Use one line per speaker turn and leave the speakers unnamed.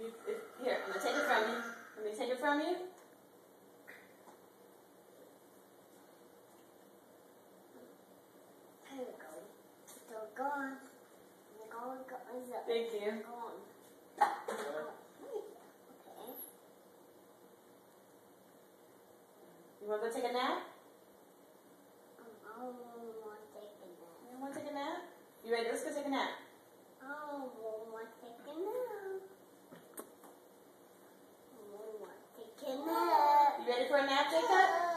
If you, if, here, I'm gonna take it from you. Let me take it from you. Thank you. You wanna go take a nap?
Um, I don't want to take a nap.
You wanna take a nap? You ready? Let's go take a nap.
I don't want to take a nap. I don't want to take a nap.
You ready for a nap, Jacob?